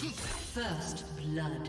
First blood.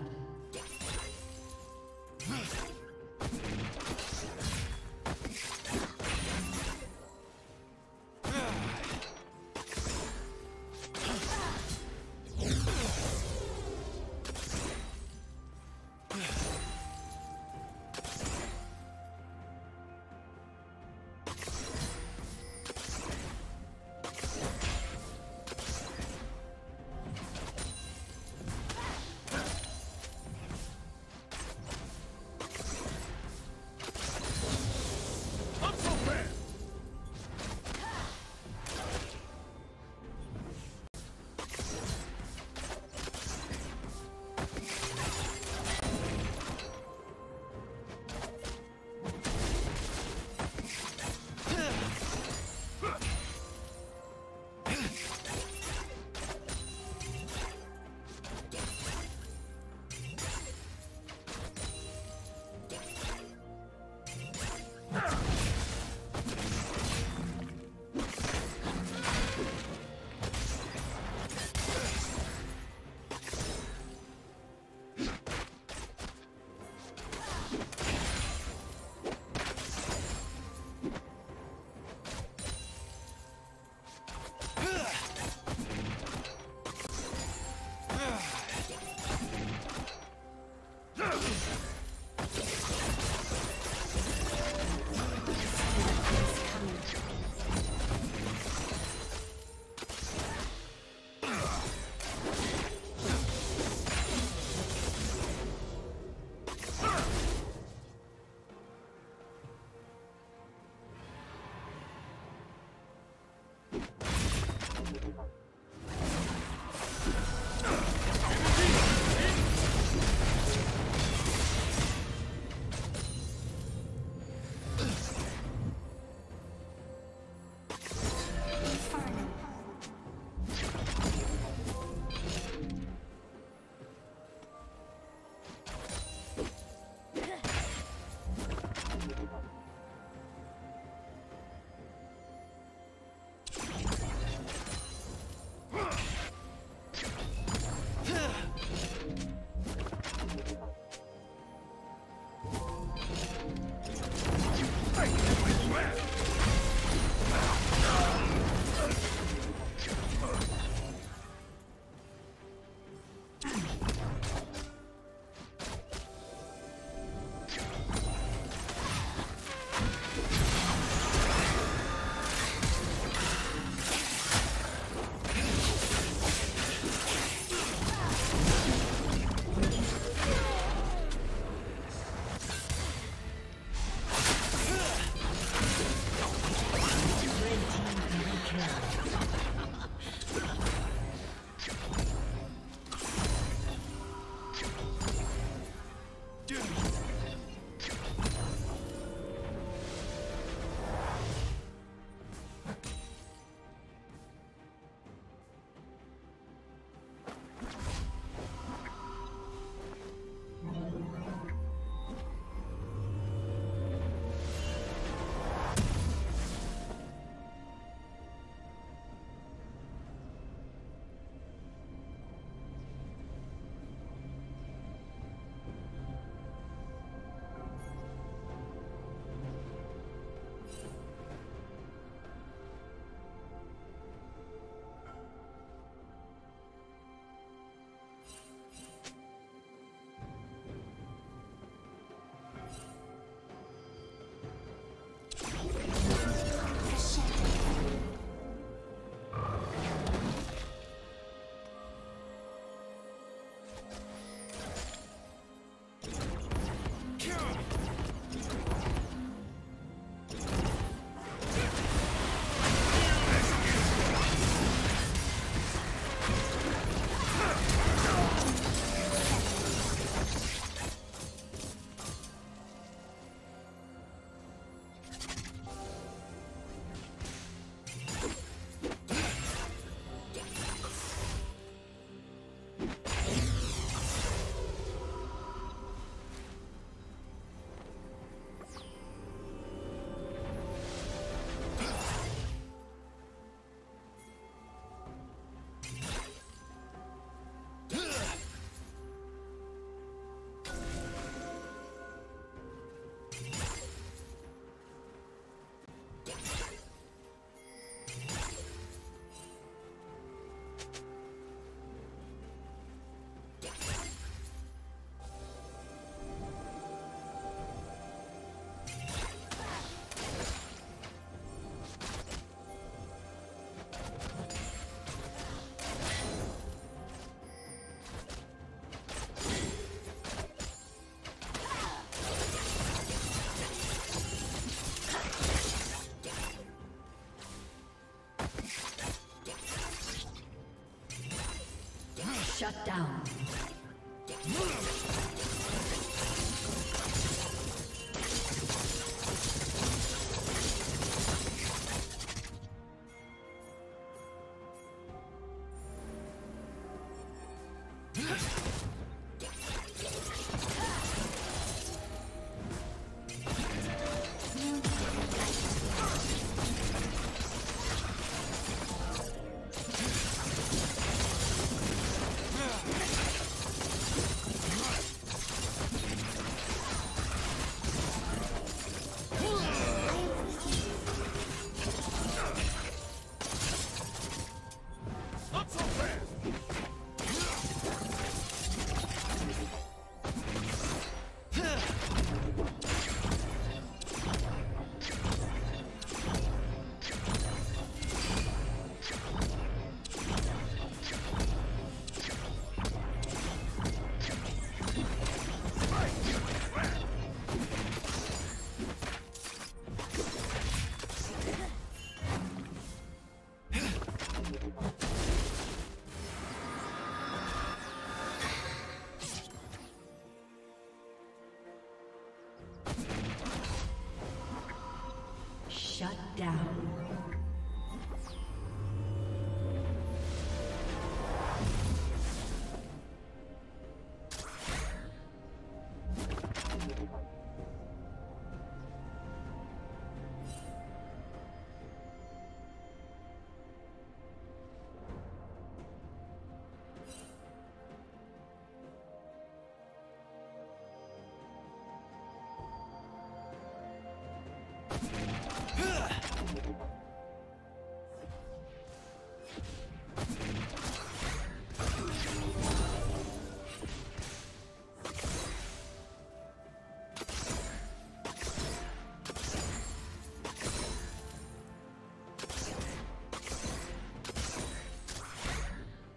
Shut down.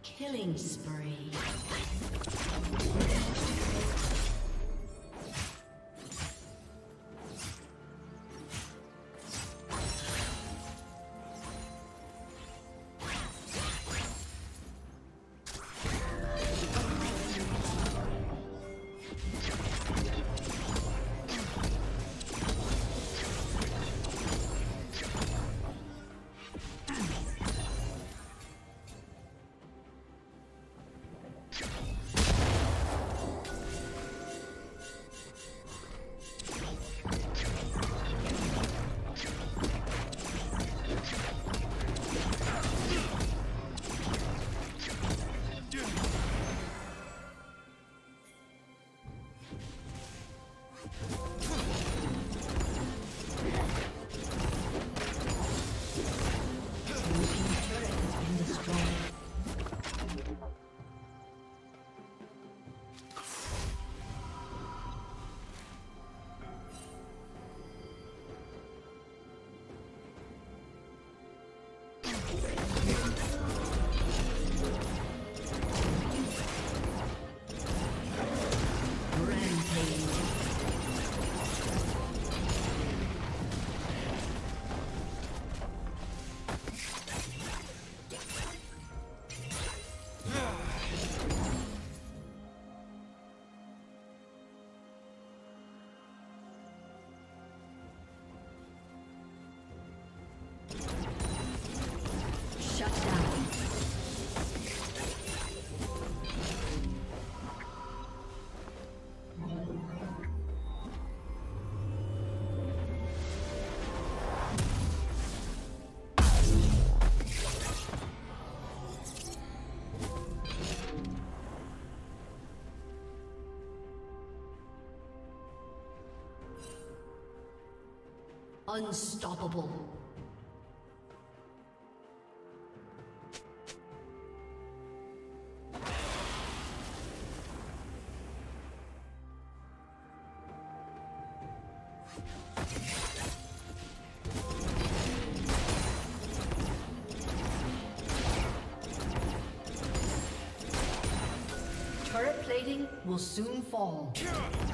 Killing Unstoppable. Turret plating will soon fall. team's